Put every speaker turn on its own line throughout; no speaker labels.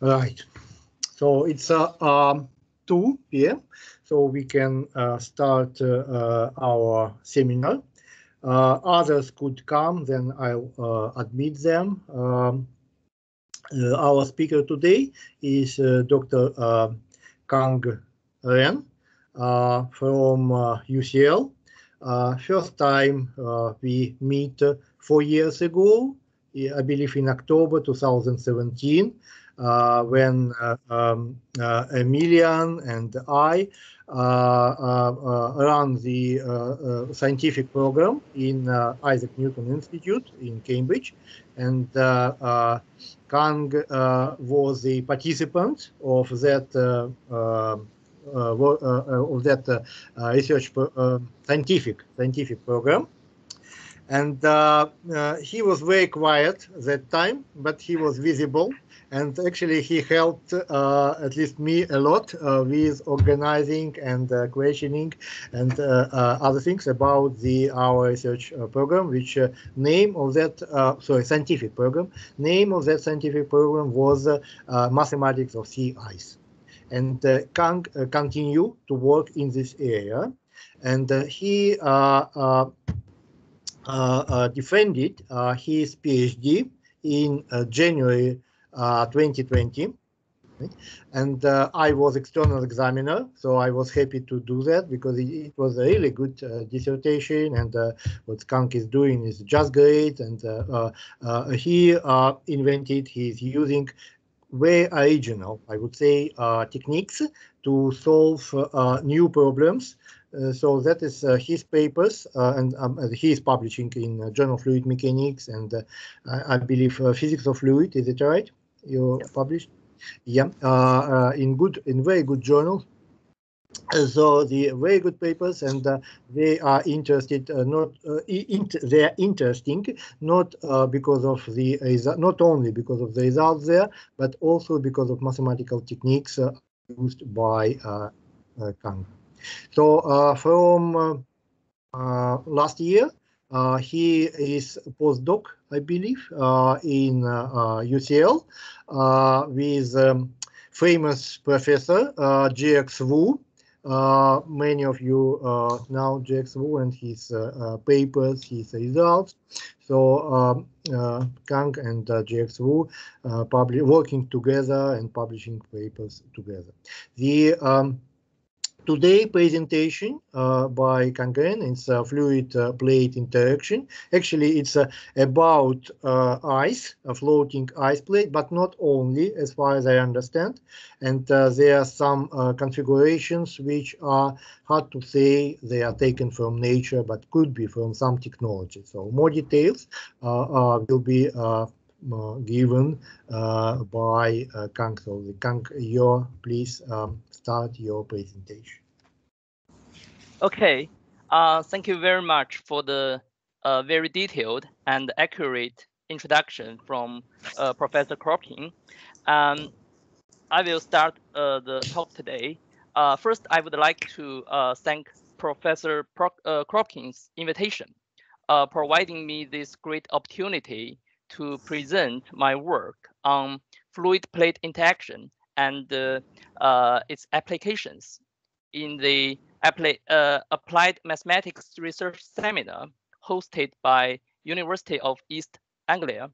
Right. So it's uh, um, 2 p.m. So we can uh, start uh, uh our seminar. Uh, others could come, then I'll uh, admit them. Um, our speaker today is Dr. Kang Ren from UCL. first time we meet four years ago, I believe in October 2017 uh, Uh, when uh, um, uh, Emilian and I uh, uh, run the scientific program in Isaac Newton Institute in Cambridge, and Kang was a participant of that. Um, uh, uh, of that uh, research scientific scientific program and he was very quiet that time but he was visible and actually he helped uh, at least me a lot uh, with organizing and uh, questioning and uh, uh, other things about the our research uh, program which uh, name of that uh, sorry scientific program. Name of that scientific program was uh, mathematics of sea ice. And Kang continue to work in this area. And he defended his PhD in January 2020. Uh, and uh, I was external examiner, so I was happy to do that because it, it was a really good uh, dissertation, and uh, what Kang is doing is just great. And uh, uh, he invented, he's using very original, I would say, techniques to solve new problems. so that is his papers, and um, he is publishing in Journal of Fluid Mechanics and I believe Physics of Fluid. Is it right? You published. Yeah, uh, uh, in good, in very good journals. So the very good papers, and uh, they are interested. Uh, not uh, they are interesting not uh, because of the not only because of the results there, but also because of mathematical techniques used by Kang. So from last year, uh, he is postdoc, I believe, uh, in UCL uh, with um, famous professor G.X. Wu. many of you know G.X. Wu and his papers, his results. So um, uh, Kang and uh, GX Wu uh, working together and publishing papers together. The um, today presentation uh, by Kang Ren. It's a fluid uh, plate interaction. Actually, it's uh, about uh, ice, a floating ice plate, but not only, as far as I understand. And uh, there are some uh, configurations which are hard to say they are taken from nature, but could be from some technology. So more details will be given by Kang. So Kang, your please um, start your presentation.
Okay, uh, thank you very much for the uh, very detailed and accurate introduction from uh, Professor Korobkin. Um, I will start uh, the talk today. Uh, first, I would like to uh, thank Professor Pro Korobkin's invitation, providing me this great opportunity to present my work on fluid plate interaction and uh, uh, its applications in the uh, Applied Mathematics Research Seminar hosted by University of East Anglia.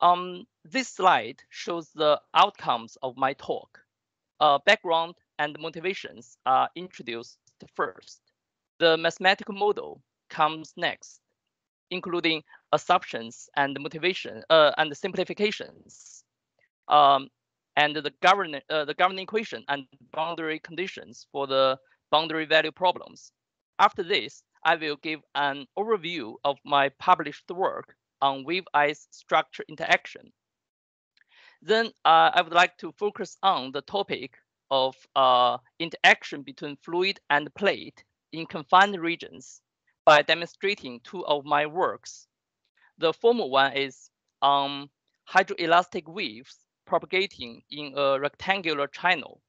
Um, this slide shows the outcomes of my talk. Uh, background and motivations are introduced first. The mathematical model comes next, including assumptions and the motivation uh, and simplifications, um, and the governance uh, the governing equation and boundary conditions for the boundary value problems. After this, I will give an overview of my published work on wave-ice structure interaction. Then uh, I would like to focus on the topic of uh, interaction between fluid and plate in confined regions by demonstrating two of my works the former one is on hydroelastic waves propagating in a rectangular channel.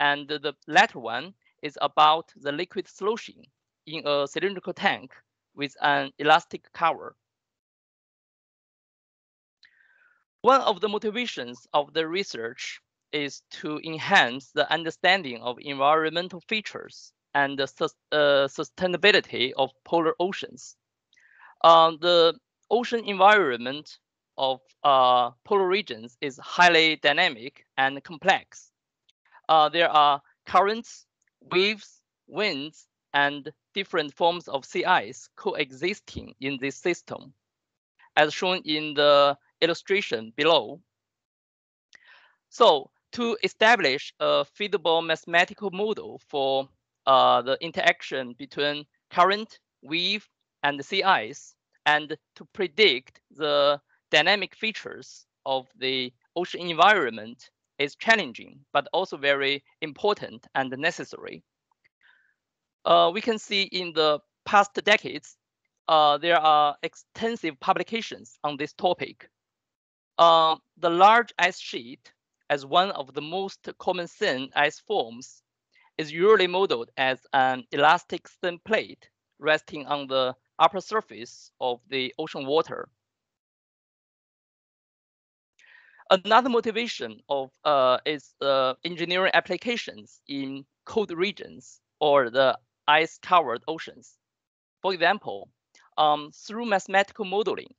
And the latter one is about the liquid sloshing in a cylindrical tank with an elastic cover. One of the motivations of the research is to enhance the understanding of environmental features and the uh, sustainability of polar oceans. Uh, the ocean environment of uh, polar regions is highly dynamic and complex. Uh, there are currents, waves, winds, and different forms of sea ice coexisting in this system, as shown in the illustration below. So to establish a feasible mathematical model for uh, the interaction between current, wave, and sea ice, and to predict the dynamic features of the ocean environment is challenging, but also very important and necessary. Uh, we can see in the past decades, uh, there are extensive publications on this topic. Uh, the large ice sheet, as one of the most common thin ice forms, is usually modeled as an elastic thin plate resting on the upper surface of the ocean water. Another motivation of uh, is uh, engineering applications in cold regions or the ice-covered oceans. For example, um, through mathematical modeling,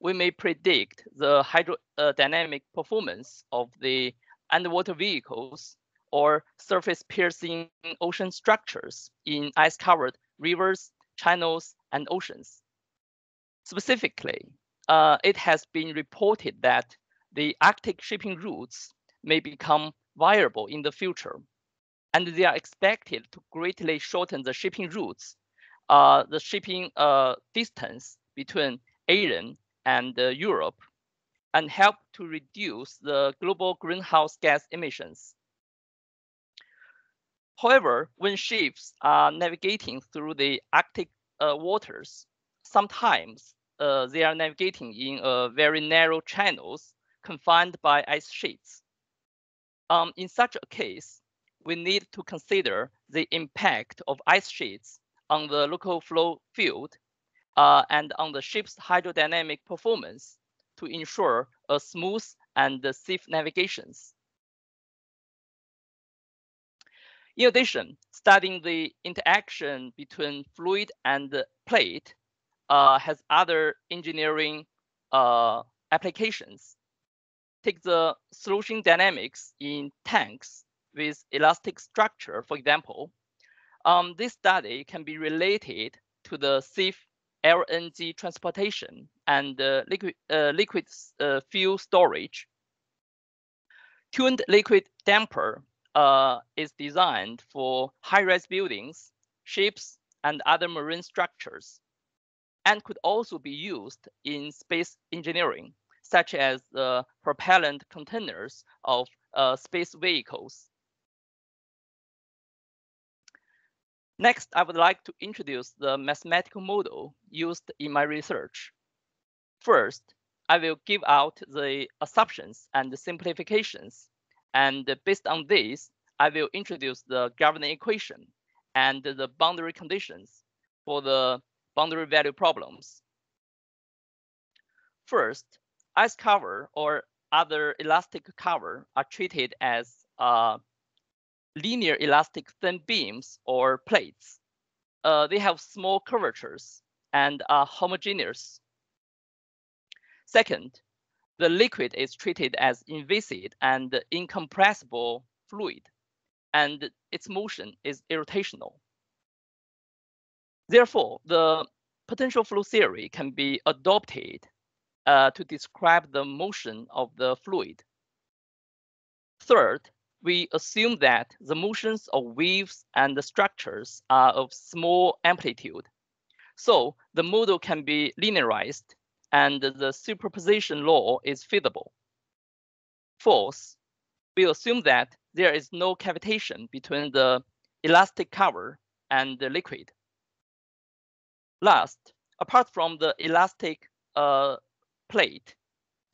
we may predict the hydrodynamic performance of the underwater vehicles or surface-piercing ocean structures in ice-covered rivers, channels, and oceans. Specifically, uh, it has been reported that the Arctic shipping routes may become viable in the future, and they are expected to greatly shorten the shipping routes, uh, the shipping uh, distance between Asia and uh, Europe, and help to reduce the global greenhouse gas emissions. However, when ships are navigating through the Arctic uh, waters, sometimes uh, they are navigating in uh, very narrow channels confined by ice sheets. Um, in such a case, we need to consider the impact of ice sheets on the local flow field uh, and on the ship's hydrodynamic performance to ensure a smooth and safe navigations. In addition, studying the interaction between fluid and plate uh, has other engineering uh, applications take the sloshing dynamics in tanks with elastic structure, for example, um, this study can be related to the safe LNG transportation and uh, liquid, uh, liquid uh, fuel storage. Tuned liquid damper uh, is designed for high-rise buildings, ships, and other marine structures, and could also be used in space engineering such as the propellant containers of uh, space vehicles. Next, I would like to introduce the mathematical model used in my research. First, I will give out the assumptions and simplifications, and based on this, I will introduce the governing equation and the boundary conditions for the boundary value problems. First, ice cover or other elastic cover are treated as uh, linear elastic thin beams or plates. Uh, they have small curvatures and are homogeneous. Second, the liquid is treated as inviscid and incompressible fluid, and its motion is irrotational. Therefore, the potential flow theory can be adopted uh, to describe the motion of the fluid. Third, we assume that the motions of waves and the structures are of small amplitude. So the model can be linearized and the superposition law is feasible. Fourth, we assume that there is no cavitation between the elastic cover and the liquid. Last, apart from the elastic uh, plate,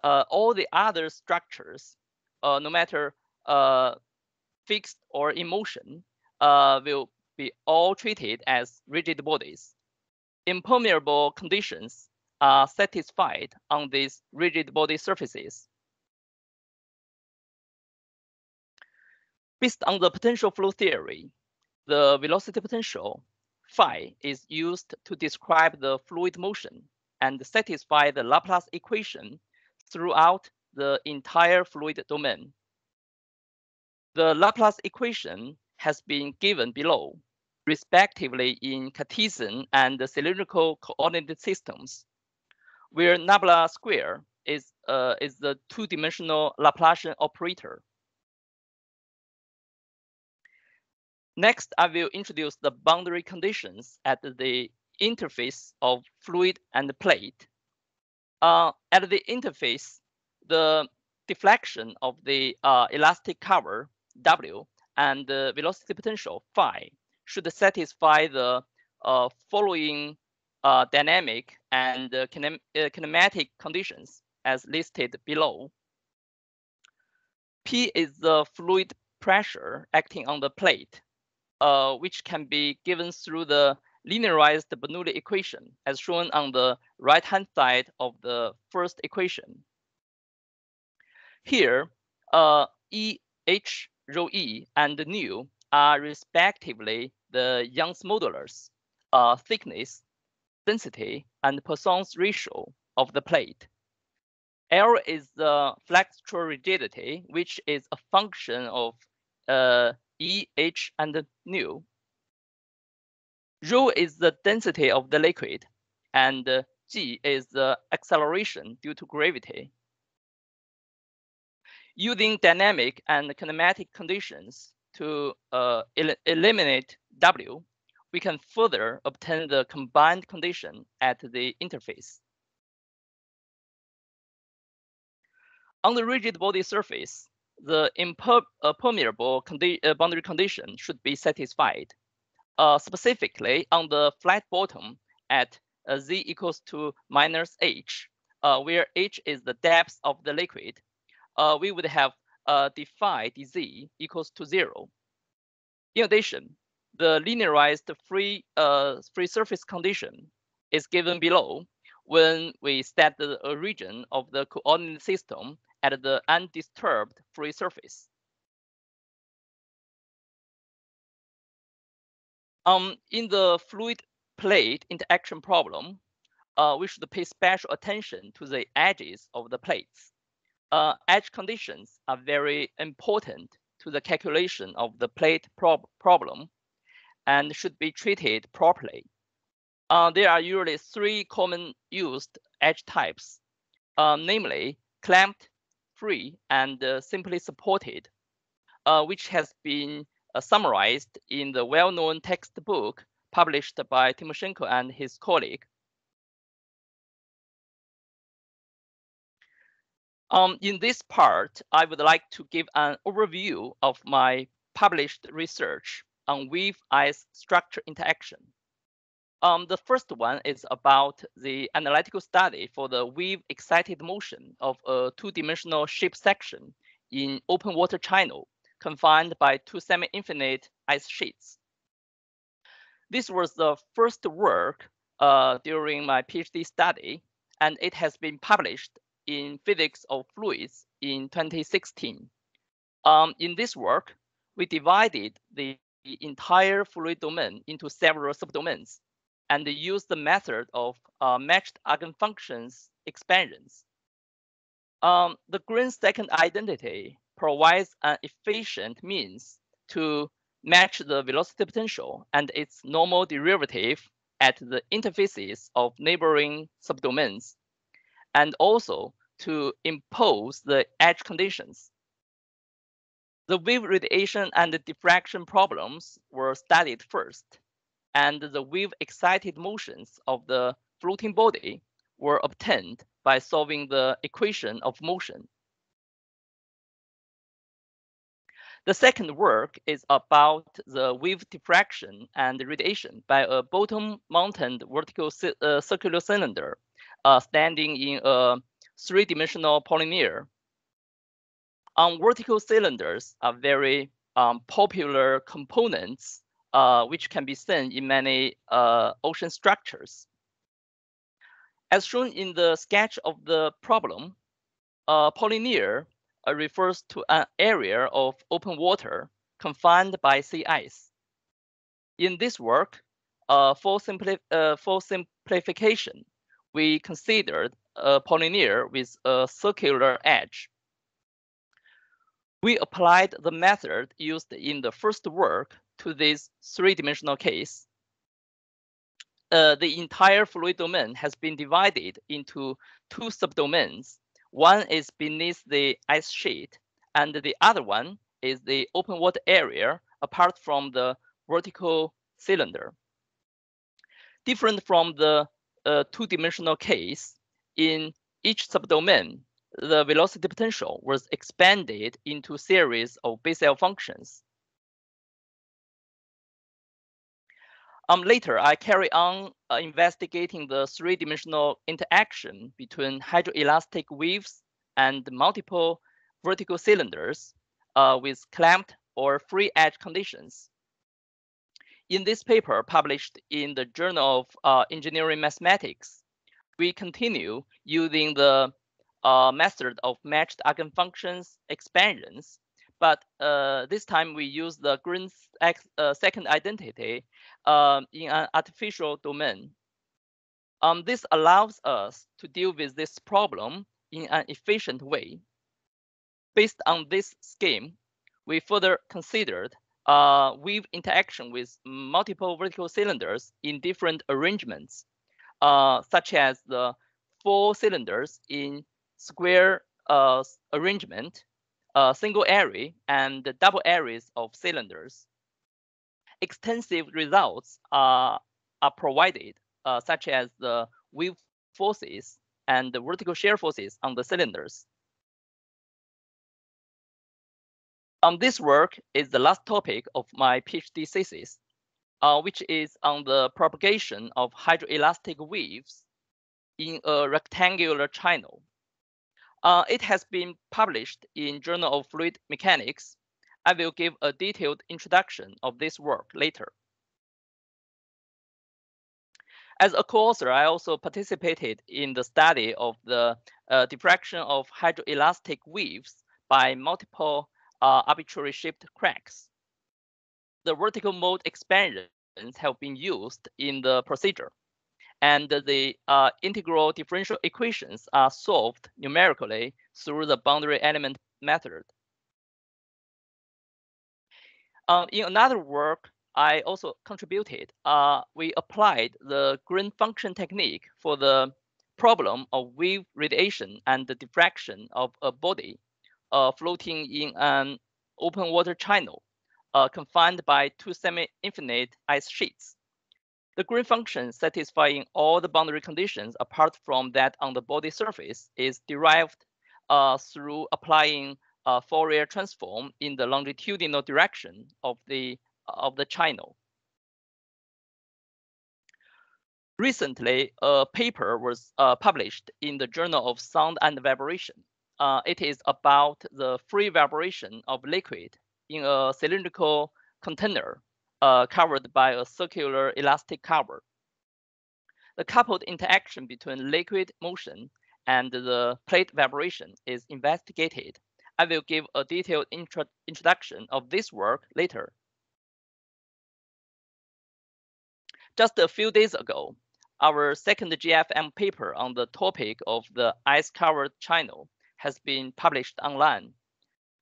uh, all the other structures, uh, no matter uh, fixed or in motion, uh, will be all treated as rigid bodies. Impermeable conditions are satisfied on these rigid body surfaces. Based on the potential flow theory, the velocity potential, phi, is used to describe the fluid motion and satisfy the Laplace equation throughout the entire fluid domain. The Laplace equation has been given below, respectively in Cartesian and cylindrical coordinate systems where nabla square is, uh, is the two-dimensional Laplacian operator. Next, I will introduce the boundary conditions at the interface of fluid and plate. Uh, at the interface, the deflection of the uh, elastic cover W and the velocity potential phi should satisfy the uh, following uh, dynamic and kinem uh, kinematic conditions as listed below. P is the fluid pressure acting on the plate uh, which can be given through the linearized Bernoulli equation as shown on the right-hand side of the first equation. Here, uh, E, H, rho E, and nu are respectively the Young's modulus, uh, thickness, density, and Poisson's ratio of the plate. L is the flexural rigidity, which is a function of uh, E, H, and nu. Rho is the density of the liquid, and g is the acceleration due to gravity. Using dynamic and kinematic conditions to uh, el eliminate W, we can further obtain the combined condition at the interface. On the rigid body surface, the impermeable uh, condi uh, boundary condition should be satisfied. Uh, specifically, on the flat bottom at uh, z equals to minus h, uh, where h is the depth of the liquid, uh, we would have defined dz equals to zero. In addition, the linearized free uh, free surface condition is given below when we set the origin of the coordinate system at the undisturbed free surface. Um, in the fluid plate interaction problem, uh, we should pay special attention to the edges of the plates. Uh, edge conditions are very important to the calculation of the plate prob problem and should be treated properly. Uh, there are usually three common used edge types, uh, namely clamped, free and uh, simply supported, uh, which has been uh, summarized in the well-known textbook published by Timoshenko and his colleague. Um, in this part, I would like to give an overview of my published research on wave-ice structure interaction. Um, the first one is about the analytical study for the wave excited motion of a two-dimensional ship section in open water channel confined by two semi-infinite ice sheets. This was the first work uh, during my PhD study, and it has been published in Physics of Fluids in 2016. Um, in this work, we divided the entire fluid domain into several subdomains and use the method of uh, matched eigenfunctions expansions. Um, the Green second identity provides an efficient means to match the velocity potential and its normal derivative at the interfaces of neighboring subdomains, and also to impose the edge conditions. The wave radiation and diffraction problems were studied first, and the wave excited motions of the floating body were obtained by solving the equation of motion. The second work is about the wave diffraction and radiation by a bottom-mounted vertical uh, circular cylinder uh, standing in a three-dimensional polynya. On vertical cylinders are very um, popular components uh, which can be seen in many uh, ocean structures. As shown in the sketch of the problem, uh, polynya uh, refers to an area of open water confined by sea ice. In this work, uh, for, simpli uh, for simplification, we considered a polynya with a circular edge. We applied the method used in the first work to this three-dimensional case. Uh, the entire fluid domain has been divided into two subdomains. One is beneath the ice sheet, and the other one is the open water area apart from the vertical cylinder. Different from the uh, two-dimensional case, in each subdomain, the velocity potential was expanded into series of Bessel functions. Um, later, I carry on uh, investigating the three-dimensional interaction between hydroelastic waves and multiple vertical cylinders uh, with clamped or free edge conditions. In this paper published in the Journal of uh, Engineering Mathematics, we continue using the uh, method of matched eigenfunctions expansions, but uh, this time we use the Green's uh, second identity um, in an artificial domain. Um, this allows us to deal with this problem in an efficient way. Based on this scheme, we further considered uh, wave interaction with multiple vertical cylinders in different arrangements, uh, such as the four cylinders in square uh, arrangement, uh, single array, and double arrays of cylinders. Extensive results are, are provided, uh, such as the wave forces and the vertical shear forces on the cylinders. Um, this work is the last topic of my PhD thesis, uh, which is on the propagation of hydroelastic waves in a rectangular channel. Uh, it has been published in Journal of Fluid Mechanics. I will give a detailed introduction of this work later. As a co-author, I also participated in the study of the uh, diffraction of hydroelastic waves by multiple uh, arbitrary shaped cracks. The vertical mode expansions have been used in the procedure, and the uh, integral differential equations are solved numerically through the boundary element method. Uh, in another work, I also contributed. Uh, we applied the Green function technique for the problem of wave radiation and the diffraction of a body uh, floating in an open water channel uh, confined by two semi-infinite ice sheets. The Green function satisfying all the boundary conditions apart from that on the body surface is derived uh, through applying a Fourier transform in the longitudinal direction of the, of the channel. Recently, a paper was uh, published in the Journal of Sound and Vibration uh, it is about the free vibration of liquid in a cylindrical container uh, covered by a circular elastic cover. The coupled interaction between liquid motion and the plate vibration is investigated. I will give a detailed intro introduction of this work later. Just a few days ago, our second JFM paper on the topic of the ice-covered channel has been published online.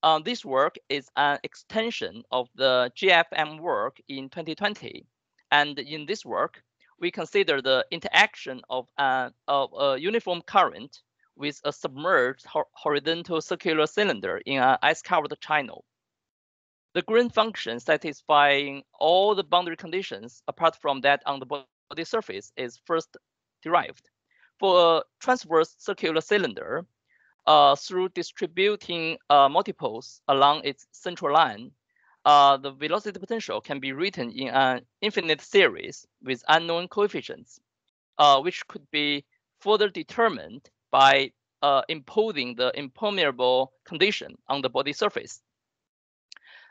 Uh, this work is an extension of the JFM work in 2020. And in this work, we consider the interaction of, an, of a uniform current with a submerged horizontal circular cylinder in an ice-covered channel. The Green function satisfying all the boundary conditions apart from that on the body surface is first derived. For a transverse circular cylinder, uh, through distributing uh, multipoles along its central line, uh, the velocity potential can be written in an infinite series with unknown coefficients, uh, which could be further determined by uh, imposing the impermeable condition on the body surface.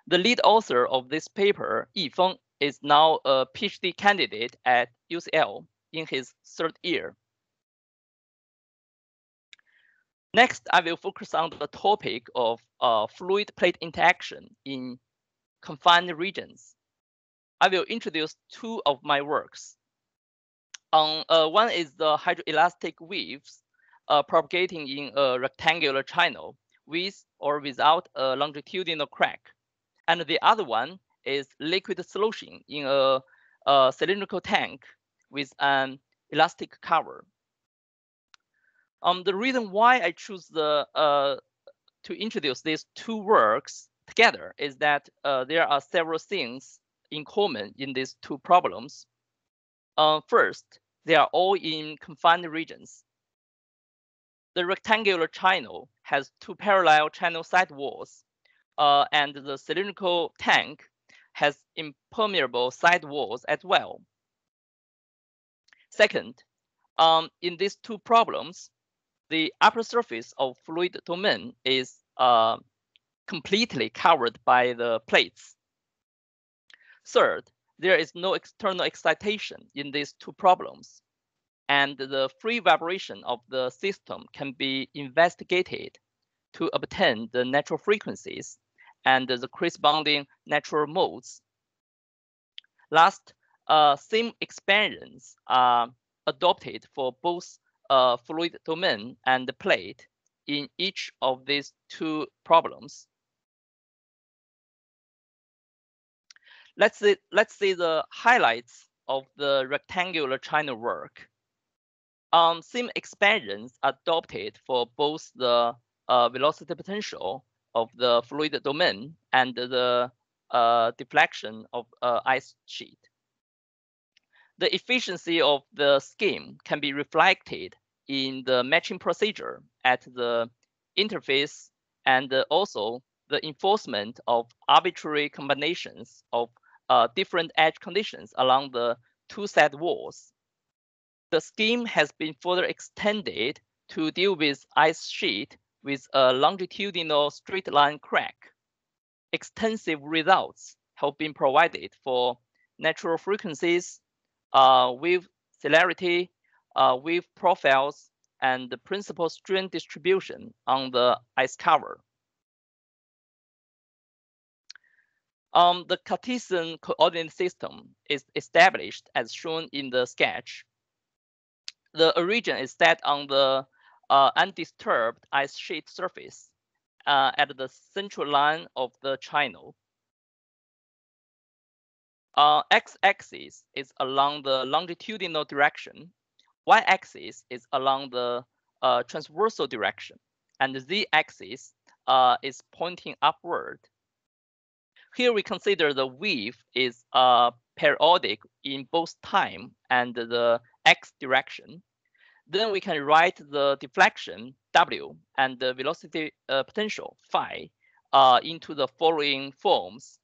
The lead author of this paper, Yi Feng, is now a PhD candidate at UCL in his third year. Next, I will focus on the topic of uh, fluid plate interaction in confined regions. I will introduce two of my works. Um, uh, one is the hydroelastic waves uh, propagating in a rectangular channel with or without a longitudinal crack. And the other one is liquid sloshing in a, a cylindrical tank with an elastic cover. Um, the reason why I choose the uh, to introduce these two works together is that uh, there are several things in common in these two problems. Uh, first, they are all in confined regions. The rectangular channel has two parallel channel side walls, uh, and the cylindrical tank has impermeable side walls as well. Second, um, in these two problems, the upper surface of fluid domain is uh, completely covered by the plates. Third, there is no external excitation in these two problems, and the free vibration of the system can be investigated to obtain the natural frequencies and the corresponding natural modes. Last, uh, same expansions are adopted for both uh, fluid domain and the plate in each of these two problems. Let's see, let's see the highlights of the rectangular channel work. Um, same expansions adopted for both the uh, velocity potential of the fluid domain and the uh, deflection of uh, ice sheet. The efficiency of the scheme can be reflected in the matching procedure at the interface and also the enforcement of arbitrary combinations of uh, different edge conditions along the two side walls. The scheme has been further extended to deal with ice sheet with a longitudinal straight line crack. Extensive results have been provided for natural frequencies, uh, wave celerity, uh, wave profiles, and the principal strain distribution on the ice cover. Um, the Cartesian coordinate system is established as shown in the sketch. The origin is set on the uh, undisturbed ice sheet surface uh, at the central line of the channel. Uh, x-axis is along the longitudinal direction, y-axis is along the uh, transversal direction, and the z-axis uh, is pointing upward. Here we consider the wave is uh, periodic in both time and the x direction. Then we can write the deflection w and the velocity uh, potential phi uh, into the following forms.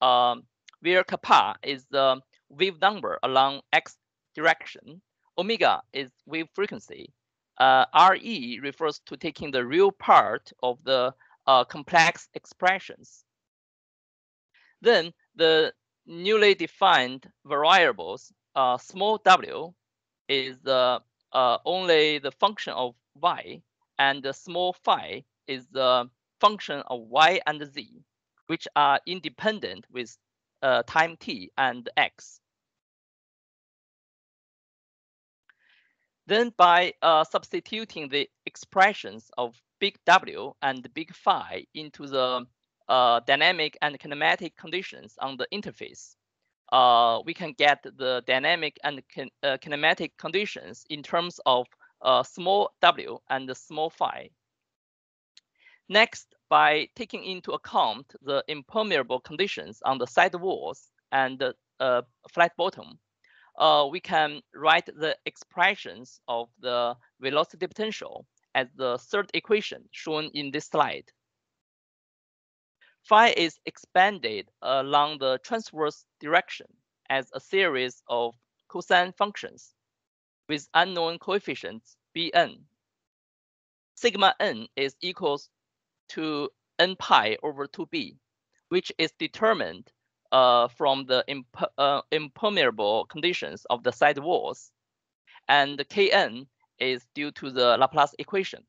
Um, where kappa is the wave number along x direction, omega is wave frequency, uh, RE refers to taking the real part of the uh, complex expressions. Then the newly defined variables, uh, small w is the uh, only the function of y, and the small phi is the function of y and z, which are independent with uh, time t and x. Then by uh, substituting the expressions of big W and big phi into the uh, dynamic and kinematic conditions on the interface, uh, we can get the dynamic and kin uh, kinematic conditions in terms of uh, small w and small phi. Next, by taking into account the impermeable conditions on the side walls and uh, flat bottom, uh, we can write the expressions of the velocity potential as the third equation shown in this slide. Phi is expanded along the transverse direction as a series of cosine functions with unknown coefficients Bn. Sigma n is equals to n pi over 2b, which is determined uh, from the imp uh, impermeable conditions of the side walls. And Kn is due to the Laplace equation.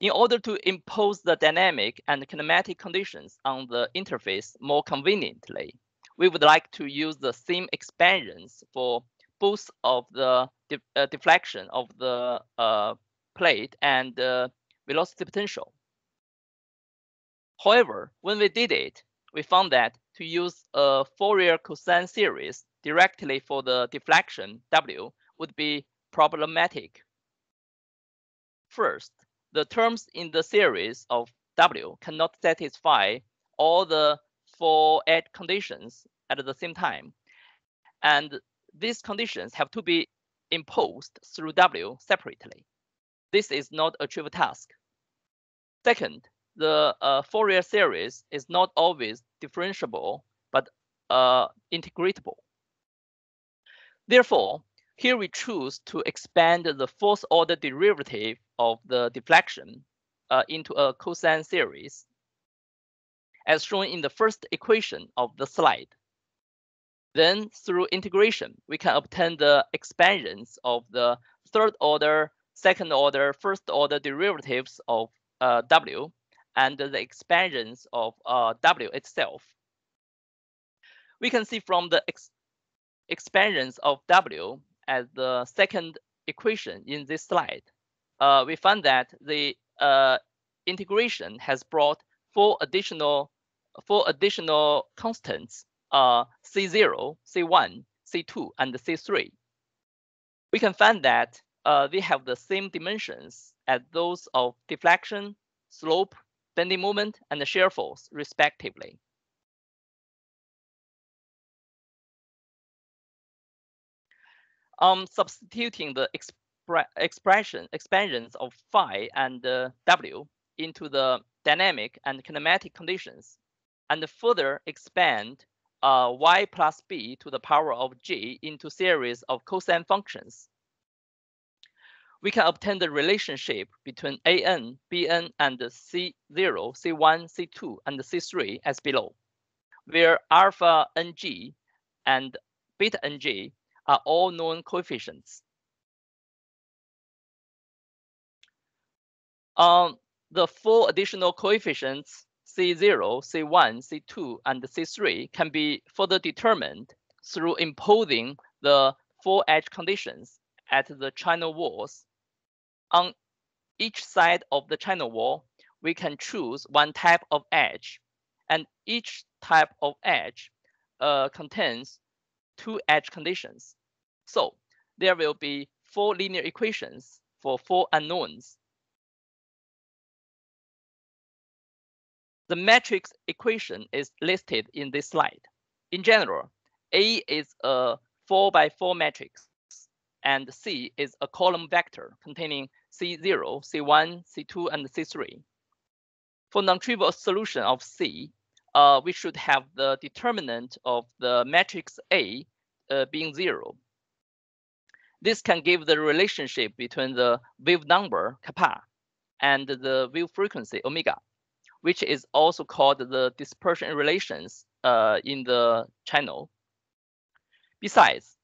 In order to impose the dynamic and kinematic conditions on the interface more conveniently, we would like to use the same expansions for both of the de uh, deflection of the uh, plate and uh, velocity potential. However, when we did it, we found that to use a Fourier cosine series directly for the deflection W would be problematic. First, the terms in the series of W cannot satisfy all the four edge conditions at the same time. And these conditions have to be imposed through W separately. This is not a trivial task. Second, the uh, Fourier series is not always differentiable, but uh, integratable. Therefore, here we choose to expand the fourth order derivative of the deflection uh, into a cosine series, as shown in the first equation of the slide. Then through integration, we can obtain the expansions of the third order, second order, first order derivatives of uh, W and the expansions of uh, W itself. We can see from the ex expansions of W as the second equation in this slide, uh, we found that the uh, integration has brought four additional four additional constants, uh, C0, C1, C2, and C3. We can find that uh, they have the same dimensions as those of deflection, slope, bending moment, and shear force, respectively. Um, substituting the expre expression expansions of phi and uh, w into the dynamic and kinematic conditions, and further expand uh, y plus b to the power of g into series of cosine functions. We can obtain the relationship between an, bn, and c0, c1, c2, and c3 as below, where alpha ng and beta ng are all known coefficients. Um, the four additional coefficients C0, C1, C2, and C3 can be further determined through imposing the four edge conditions at the channel walls. On each side of the channel wall, we can choose one type of edge, and each type of edge uh, contains two edge conditions. So there will be four linear equations for four unknowns. The matrix equation is listed in this slide. In general, A is a 4 by 4 matrix, and C is a column vector containing C0, C1, C2, and C3. For non-trivial solution of C, uh, we should have the determinant of the matrix A uh, being zero. This can give the relationship between the wave number kappa and the wave frequency omega, which is also called the dispersion relations uh, in the channel. Besides,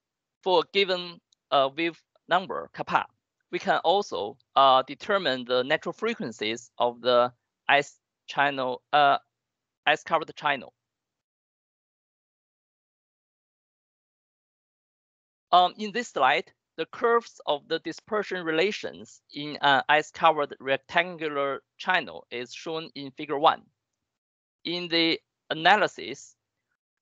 for a given uh, wave number kappa, we can also uh, determine the natural frequencies of the ice channel, uh, ice covered channel. Um, in this slide, the curves of the dispersion relations in an ice-covered rectangular channel is shown in figure one. In the analysis,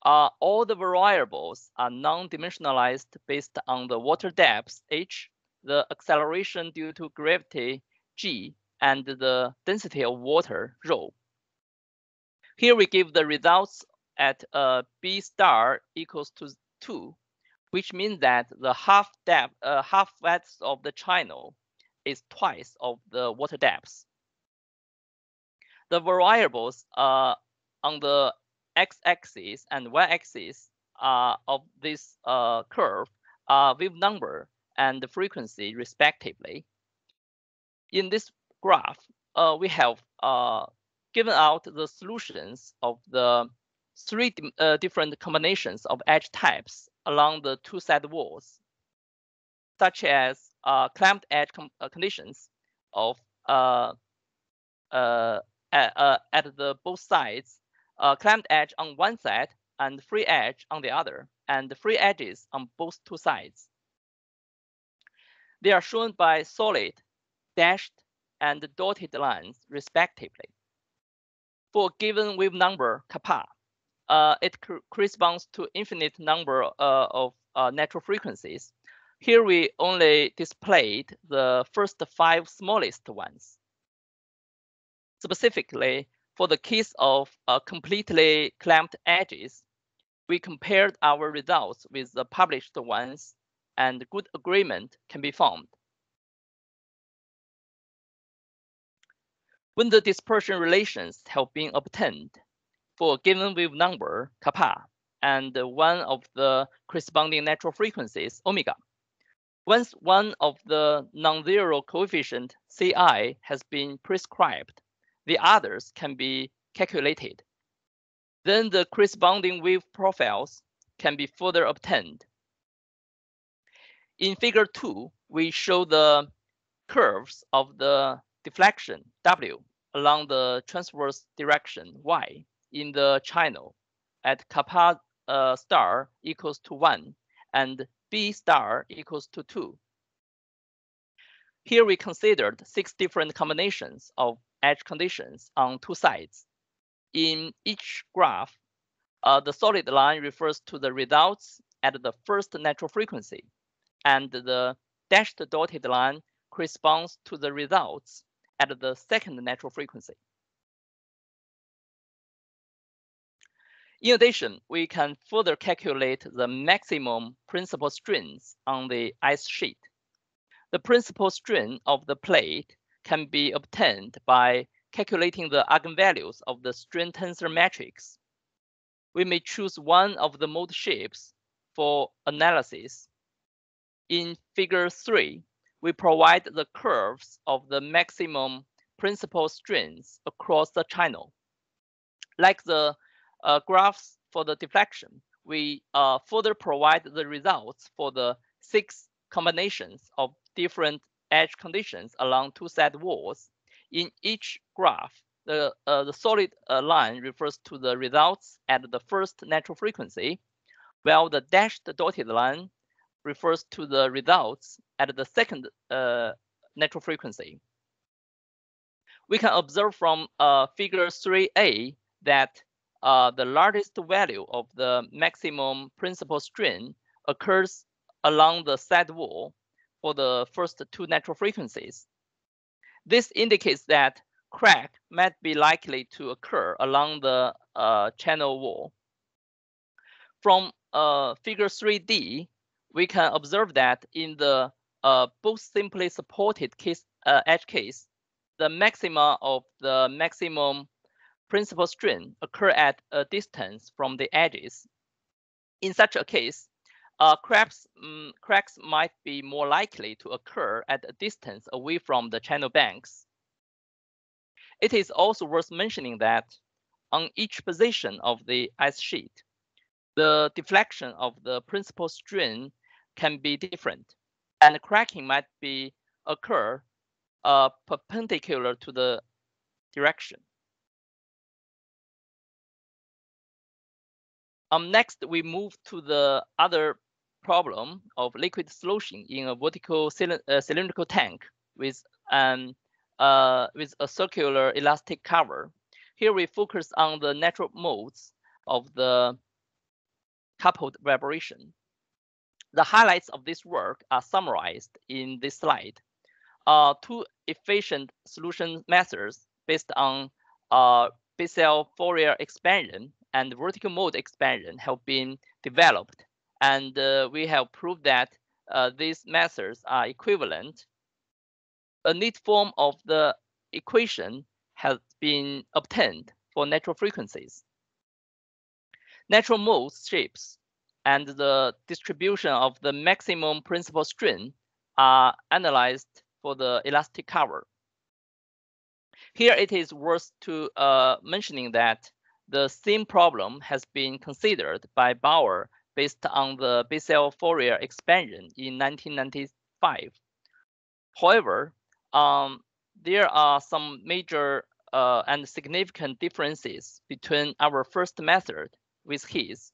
uh, all the variables are non-dimensionalized based on the water depth h the acceleration due to gravity g, and the density of water rho. Here we give the results at uh, b star equals to 2, which means that the half depth, uh, half width of the channel is twice of the water depth. The variables uh, on the x-axis and y-axis uh, of this uh, curve are wave number and the frequency respectively. In this graph, uh, we have uh, given out the solutions of the three uh, different combinations of edge types along the two side walls, such as uh, clamped edge uh, conditions of uh, at, at the both sides, clamped edge on one side and free edge on the other, and free edges on both two sides. They are shown by solid, dashed, and dotted lines, respectively. For a given wave number, kappa, uh, it corresponds to infinite number uh, of uh, natural frequencies. Here we only displayed the first five smallest ones. Specifically, for the case of uh, completely clamped edges, we compared our results with the published ones and good agreement can be found. When the dispersion relations have been obtained for a given wave number, kappa, and one of the corresponding natural frequencies, omega, once one of the non-zero coefficient ci has been prescribed, the others can be calculated. Then the corresponding wave profiles can be further obtained. In figure two, we show the curves of the deflection W along the transverse direction Y in the channel at kappa uh, star equals to 1 and B star equals to 2. Here we considered six different combinations of edge conditions on two sides. In each graph, uh, the solid line refers to the results at the first natural frequency and the dashed dotted line corresponds to the results at the second natural frequency. In addition, we can further calculate the maximum principal strains on the ice sheet. The principal strain of the plate can be obtained by calculating the eigenvalues of the strain tensor matrix. We may choose one of the mode shapes for analysis in figure three, we provide the curves of the maximum principal strains across the channel. Like the uh, graphs for the deflection, we uh, further provide the results for the six combinations of different edge conditions along two side walls. In each graph, the, uh, the solid uh, line refers to the results at the first natural frequency, while the dashed dotted line refers to the results at the second uh, natural frequency. We can observe from uh, figure 3a that uh, the largest value of the maximum principal strain occurs along the side wall for the first two natural frequencies. This indicates that crack might be likely to occur along the uh, channel wall. From uh, figure 3D, we can observe that in the uh, both simply supported case uh, edge case, the maxima of the maximum principal strain occur at a distance from the edges. In such a case, uh, cracks, um, cracks might be more likely to occur at a distance away from the channel banks. It is also worth mentioning that on each position of the ice sheet, the deflection of the principal strain can be different, and cracking might be occur uh, perpendicular to the direction. Um, next, we move to the other problem of liquid sloshing in a vertical uh, cylindrical tank with an uh, with a circular elastic cover. Here we focus on the natural modes of the coupled vibration. The highlights of this work are summarized in this slide. Uh, two efficient solution methods based on uh, Bessel Fourier expansion and vertical mode expansion have been developed. And uh, we have proved that uh, these methods are equivalent. A neat form of the equation has been obtained for natural frequencies. Natural mode shapes and the distribution of the maximum principal strain are analyzed for the elastic cover. Here it is worth to uh, mentioning that the same problem has been considered by Bauer based on the Bessel Fourier expansion in 1995. However, um, there are some major uh, and significant differences between our first method with his.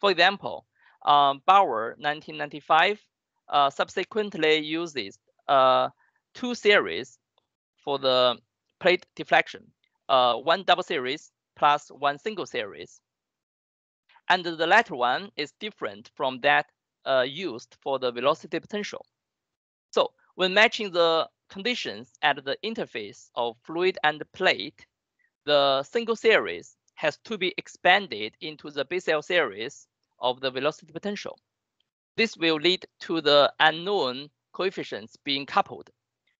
For example, um, Bauer 1995 uh, subsequently uses uh, two series for the plate deflection, uh, one double series plus one single series. And the latter one is different from that uh, used for the velocity potential. So when matching the conditions at the interface of fluid and plate, the single series has to be expanded into the Bessel series of the velocity potential. This will lead to the unknown coefficients being coupled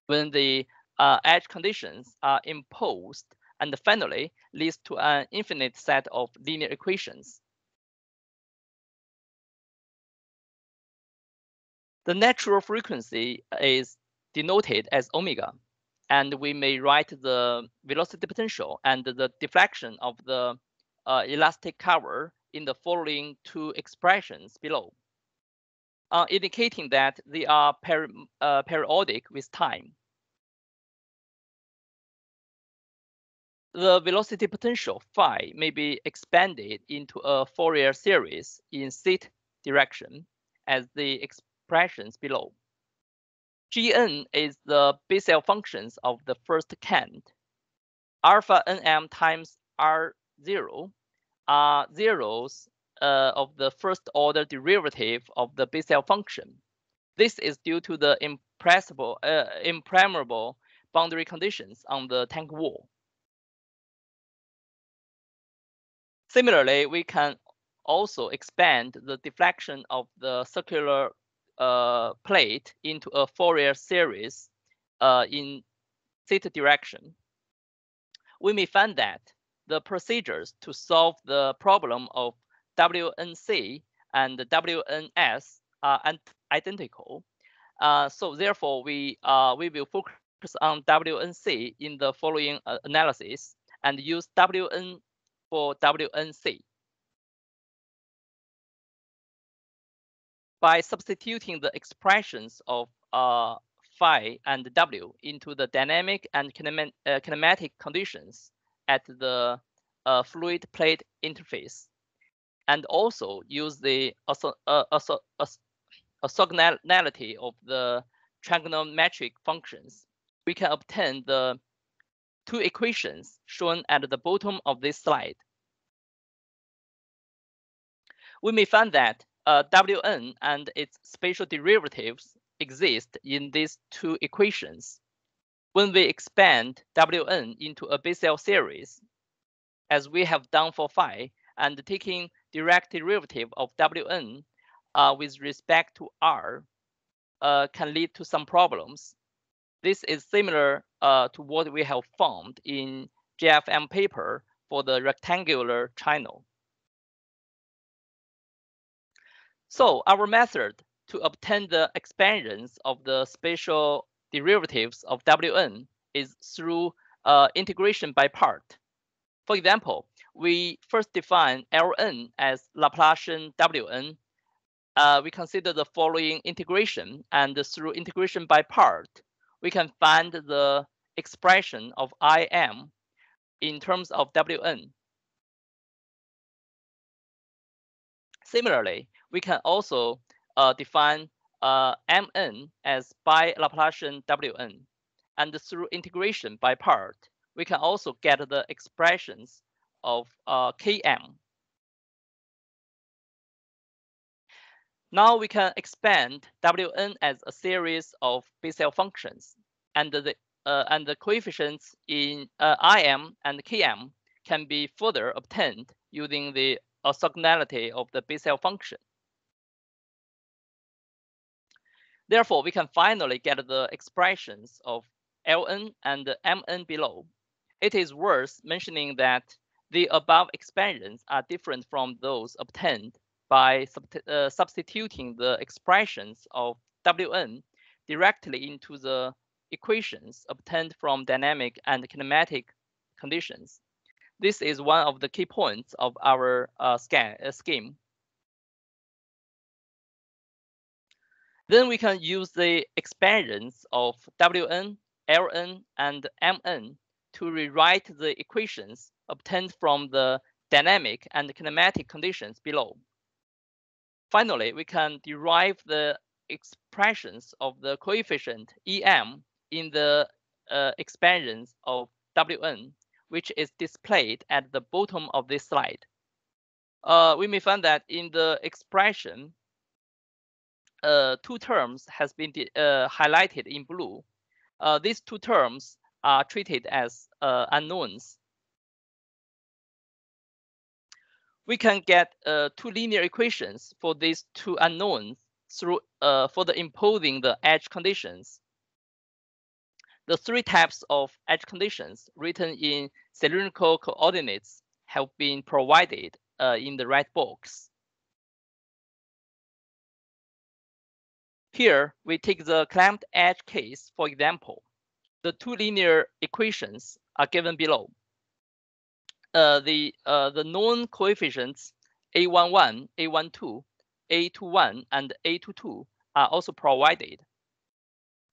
when the uh, edge conditions are imposed and finally leads to an infinite set of linear equations. The natural frequency is denoted as omega, and we may write the velocity potential and the deflection of the uh, elastic cover in the following two expressions below, uh, indicating that they are uh, periodic with time. The velocity potential phi may be expanded into a Fourier series in z direction as the expressions below. Gn is the Bessel functions of the first kind. Alpha nm times r0 are zeros uh, of the first order derivative of the Bessel function. This is due to the impressible, uh, boundary conditions on the tank wall. Similarly, we can also expand the deflection of the circular uh, plate into a Fourier series uh, in theta direction. We may find that the procedures to solve the problem of WNC and WNS are identical. Uh, so therefore, we uh, we will focus on WNC in the following uh, analysis and use WN for WNC. By substituting the expressions of uh, phi and W into the dynamic and uh, kinematic conditions, at the uh, fluid plate interface and also use the orthogonality of the trigonometric functions, we can obtain the two equations shown at the bottom of this slide. We may find that uh, Wn and its spatial derivatives exist in these two equations. When we expand Wn into a Bessel series, as we have done for phi, and taking direct derivative of Wn uh, with respect to R uh, can lead to some problems. This is similar uh, to what we have found in JFM paper for the rectangular channel. So our method to obtain the expansions of the spatial derivatives of Wn is through uh, integration by part. For example, we first define Ln as Laplacian Wn. Uh, we consider the following integration, and through integration by part, we can find the expression of Im in terms of Wn. Similarly, we can also uh, define uh, mn as bi-Laplacian wn. And through integration by part, we can also get the expressions of uh, km. Now we can expand wn as a series of Bessel functions, and the uh, and the coefficients in uh, im and km can be further obtained using the orthogonality of the Bessel function. Therefore, we can finally get the expressions of Ln and Mn below. It is worth mentioning that the above expansions are different from those obtained by sub uh, substituting the expressions of Wn directly into the equations obtained from dynamic and kinematic conditions. This is one of the key points of our uh, uh scheme. Then we can use the expansions of Wn, Ln, and Mn to rewrite the equations obtained from the dynamic and kinematic conditions below. Finally, we can derive the expressions of the coefficient Em in the uh, expansions of Wn, which is displayed at the bottom of this slide. Uh, we may find that in the expression, uh, two terms has been uh, highlighted in blue. Uh, these two terms are treated as uh, unknowns. We can get uh, two linear equations for these two unknowns through further imposing the edge conditions. The three types of edge conditions written in cylindrical coordinates have been provided in the red box. Here, we take the clamped edge case, for example. The two linear equations are given below. Uh, the, uh, the known coefficients A11, A12, A21, and A22 are also provided.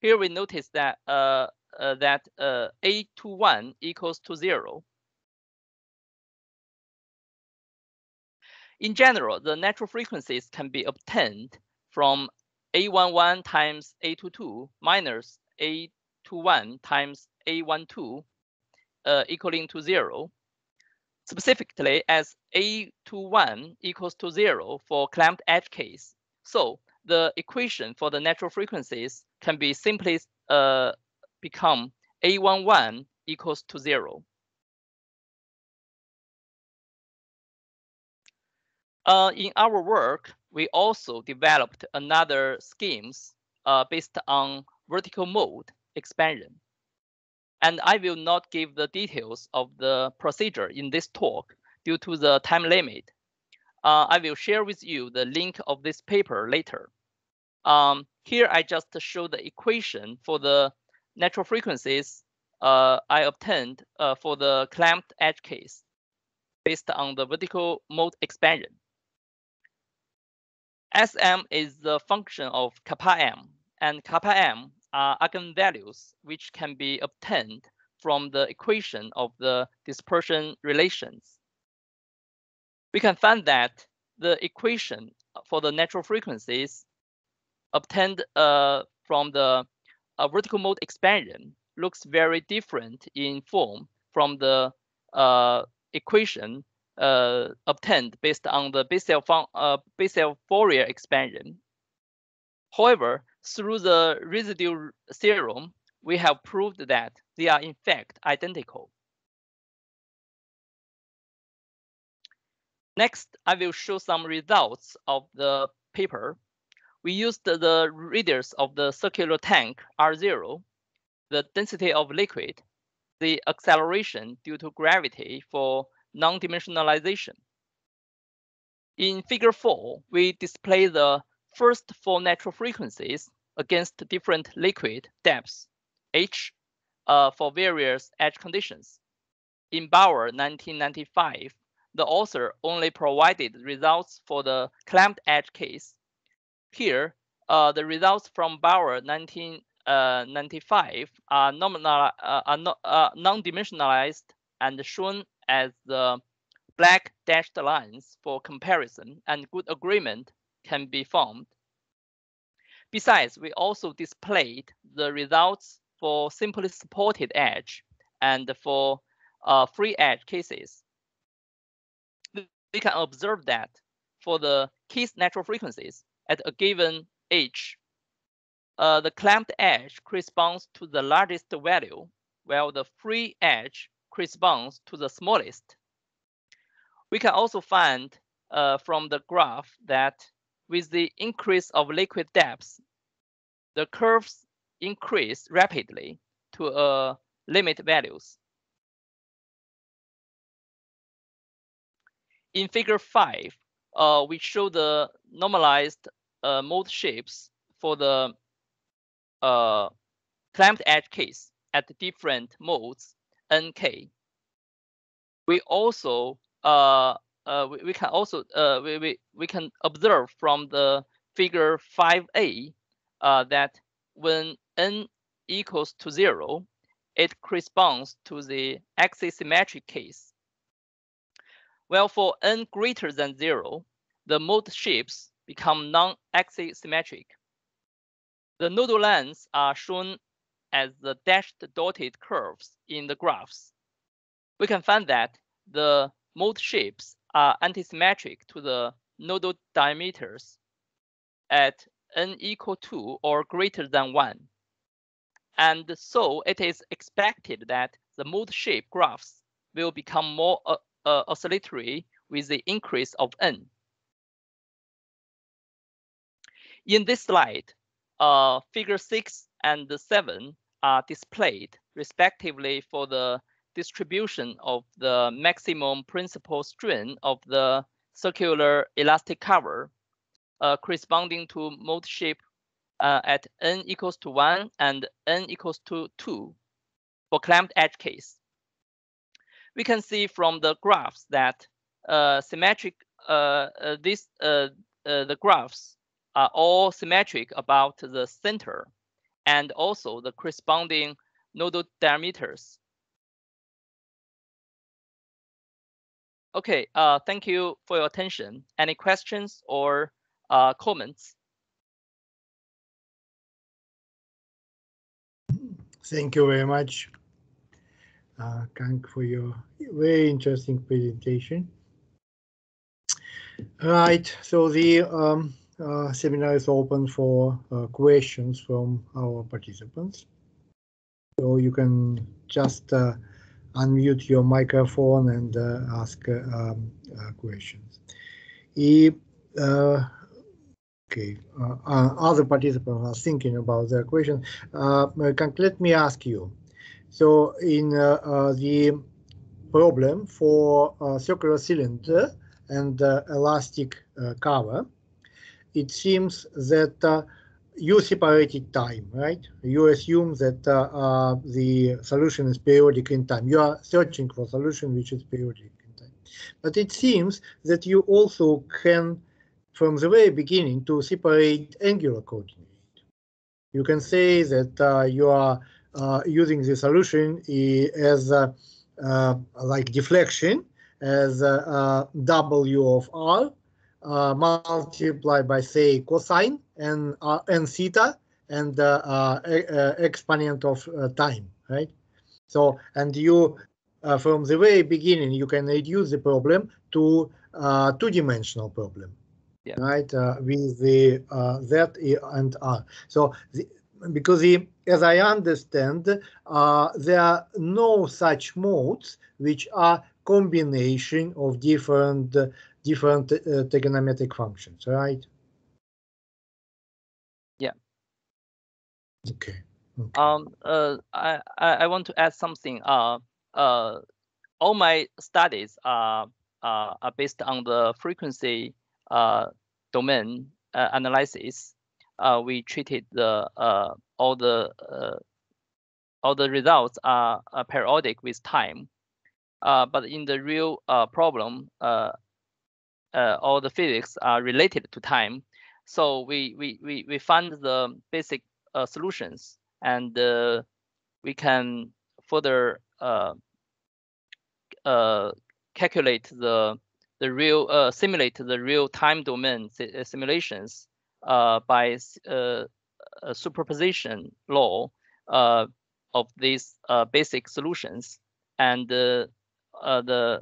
Here we notice that uh, uh that uh, A21 equals to zero. In general, the natural frequencies can be obtained from a11 times A22 minus A21 times A12 uh, equaling to zero. Specifically, as A21 equals to zero for clamped edge case. So the equation for the natural frequencies can be simply uh, become A11 equals to zero. Uh, in our work, we also developed another schemes uh, based on vertical mode expansion. And I will not give the details of the procedure in this talk due to the time limit. Uh, I will share with you the link of this paper later. Um, here I just show the equation for the natural frequencies uh, I obtained uh, for the clamped edge case based on the vertical mode expansion. Sm is the function of kappa m, and kappa m are eigenvalues which can be obtained from the equation of the dispersion relations. We can find that the equation for the natural frequencies obtained uh, from the uh, vertical mode expansion looks very different in form from the uh, equation uh, obtained based on the Bessel, uh, Bessel Fourier expansion. However, through the residue theorem, we have proved that they are in fact identical. Next, I will show some results of the paper. We used the radius of the circular tank R0, the density of liquid, the acceleration due to gravity for non-dimensionalization. In figure four, we display the first four natural frequencies against different liquid depths, H, uh, for various edge conditions. In Bauer 1995, the author only provided results for the clamped edge case. Here, uh, the results from Bauer 1995 are, nominal, uh, are no, uh, non-dimensionalized and shown as the black dashed lines for comparison and good agreement can be formed. Besides, we also displayed the results for simply supported edge and for uh, free edge cases. We can observe that for the case natural frequencies at a given h, uh, the clamped edge corresponds to the largest value, while the free edge corresponds to the smallest. We can also find uh, from the graph that with the increase of liquid depth, the curves increase rapidly to uh, limit values. In figure five, uh, we show the normalized uh, mode shapes for the uh, clamped edge case at different modes nk. We also uh, uh, we, we, can also uh, we, we, we can observe from the figure 5a uh, that when n equals to zero, it corresponds to the axisymmetric case. Well, for n greater than zero, the mode shapes become non-axisymmetric. The nodal lengths are shown as the dashed dotted curves in the graphs. We can find that the mode shapes are antisymmetric to the nodal diameters at n equal to or greater than 1. And so it is expected that the mode shape graphs will become more uh, uh, oscillatory with the increase of n. In this slide, uh, figure 6 and 7 are displayed respectively for the distribution of the maximum principal strain of the circular elastic cover uh, corresponding to mode shape uh, at n equals to 1 and n equals to 2 for clamped edge case. We can see from the graphs that uh, symmetric uh, uh, this uh, the graphs are all symmetric about the center and also the corresponding nodal diameters. Okay, uh, thank you for your attention. Any questions or uh, comments?
Thank you very much, uh, Kang, for your very interesting presentation. Right, so the um, uh, seminar is open for uh, questions from our participants. So you can just uh, unmute your microphone and uh, ask uh, um, questions. If, okay, other participants are thinking about their question. Can, let me ask you. So in the problem for circular cylinder and elastic cover, it seems that uh, you separated time, right? You assume that uh, uh, the solution is periodic in time. You are searching for solution which is periodic in time. But it seems that you also can, from the very beginning, to separate angular coordinate. You can say that uh, you are uh, using the solution as uh, like deflection as W of R uh, multiplied by say cosine and uh, and theta and uh, uh, uh exponent of uh, time, right? So and you from the very beginning you can reduce the problem to two-dimensional problem, yeah. right? with the z and r. So the, because the, as I understand, there are no such modes which are combination of different different uh, trigonometric functions, right?
Yeah.
Okay.
okay. Um. Uh. I. I want to add something. Uh. Uh. All my studies are uh, are based on the frequency uh, domain uh, analysis. Uh, we treated the uh, all the uh, all the results are, are periodic with time. Uh, but in the real uh, problem, uh, uh, all the physics are related to time. So we we we, we find the basic uh, solutions and uh, we can further uh, uh, calculate the the real uh, simulate the real time domain simulations by superposition law of these basic solutions and the the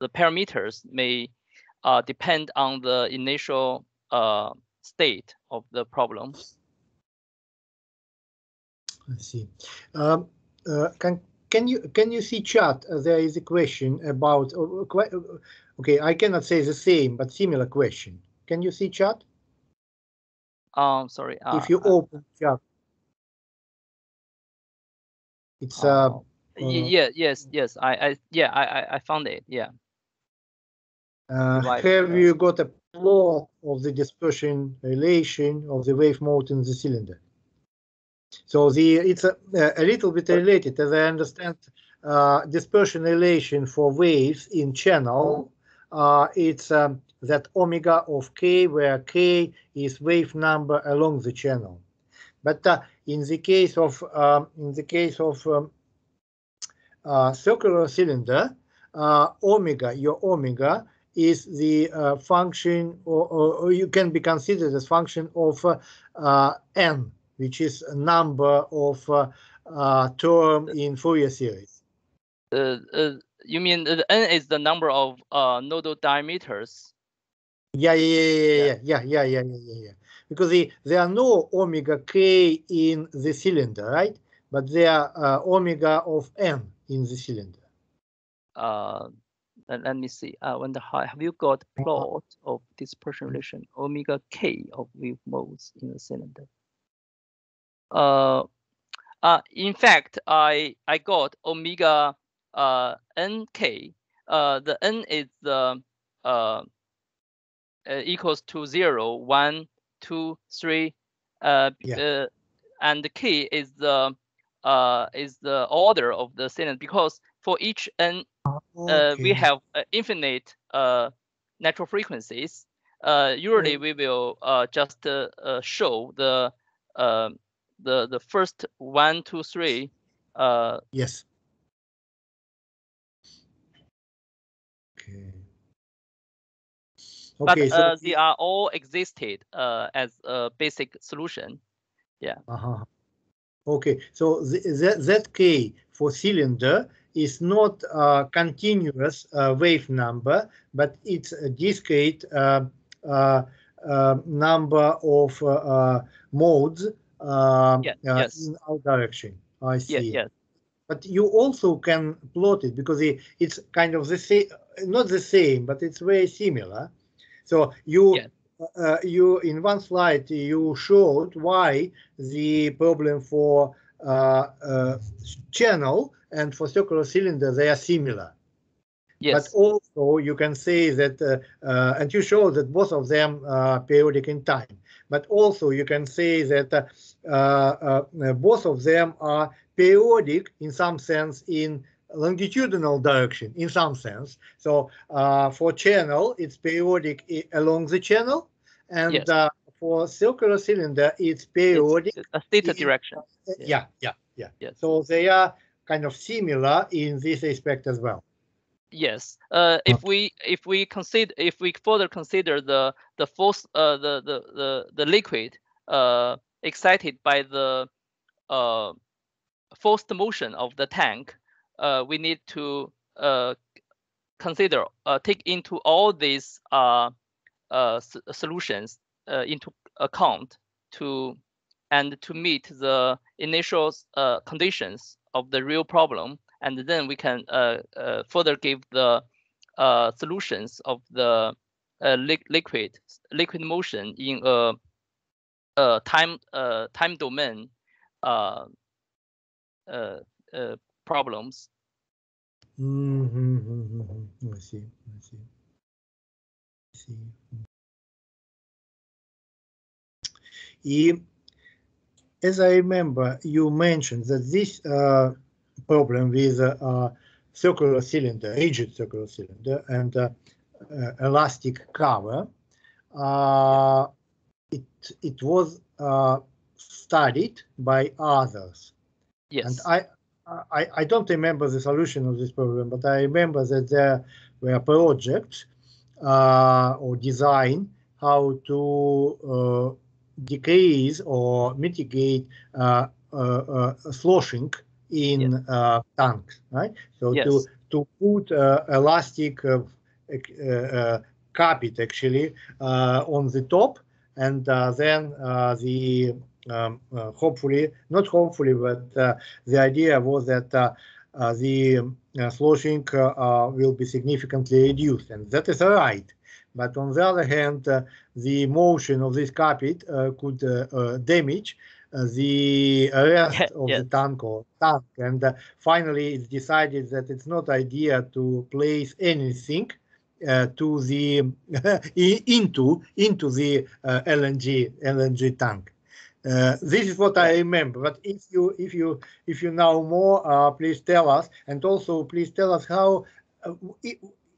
the parameters may uh, depend on the initial uh, state of the problem.
I see. Um, uh, can can you can you see chat? Uh, there is a question about. Uh, uh, okay, I cannot say the same, but similar question. Can you see chat?
Um, sorry.
if you open chat, it's uh.
yeah. Yes. Yes. I. I. Yeah. I. I found it. Yeah.
Uh, have you got a plot of the dispersion relation of the wave mode in the cylinder? So the it's a, a little bit related, as I understand, uh, dispersion relation for waves in channel. Uh, it's um, that omega of k, where k is wave number along the channel. But uh, in the case of um, in the case of um, uh, circular cylinder, uh, omega, your omega is the uh, function, or, or, or, you can be considered as function of uh, n, which is a number of uh, term in Fourier series.
you mean the n is the number of nodal diameters?
Yeah, yeah, yeah, yeah, yeah, yeah, yeah, yeah, yeah. Because the, there are no omega k in the cylinder, right? But there are omega of n in the cylinder.
Uh, let, let me see. Uh, when the have you got plot of dispersion relation omega k of wave modes in the cylinder? Uh, uh, in fact, I I got omega uh nk. Uh, the n is the uh, uh equals to zero, one, two, three. Uh, yeah. uh and the k is the uh, is the order of the cylinder because for each n, okay. we have uh, infinite uh, natural frequencies. Uh, usually, we will uh, just show the the the first one, two, three.
yes. Okay.
Okay, but so they are all existed as a basic solution. Yeah.
Uh -huh. Okay, so that, that K for cylinder is not a continuous uh, wave number, but it's a discrete uh, uh, uh number of uh, uh, modes
yes, yes.
in our direction. I see.
Yes, yes.
But you also can plot it because it's kind of the same, not the same, but it's very similar. So you uh, you in one slide you showed why the problem for uh, uh, channel and for circular cylinder they are similar. Yes. But also you can say that, uh, uh, and you show that both of them are periodic in time. But also you can say that uh, both of them are periodic in some sense in longitudinal direction in some sense. So uh, for channel, it's periodic along the channel, and yes. uh, for circular cylinder, it's periodic.
It's a theta direction.
Uh, yeah, yeah, yeah. Yes. So they are kind of similar in this aspect as well.
Yes. Uh, if we if we consider if we further consider the the force uh, the the the the liquid uh, excited by the uh, forced motion of the tank, uh, we need to uh, consider uh, take into all these uh, uh, solutions uh, into account to and to meet the initial conditions of the real problem, and then we can further give the solutions of the li liquid liquid motion in a, a time time domain problems.
Mm-hmm, mm-hmm, mm-hmm. I see. I see. I see. as I remember, you mentioned that this uh, problem with uh, circular cylinder, rigid circular cylinder, and uh, uh elastic cover, uh, it it was uh, studied by others.
Yes.
And I, I, I don't remember the solution of this problem, but I remember that there were projects uh, or design how to uh, decrease or mitigate uh, uh, uh sloshing in yes. Uh, tanks, right? So yes. to to put elastic carpet actually on the top, and then the um, uh, hopefully, not hopefully, but uh, the idea was that uh, the sloshing will be significantly reduced, and that is right. But on the other hand, the motion of this carpet could damage the rest of yes. the tank or tank. And uh, finally, it's decided that it's not idea to place anything uh, to the into into the uh, LNG LNG tank. Uh, this is what I remember. But if you if you if you know more, uh, please tell us. And also, please tell us how uh,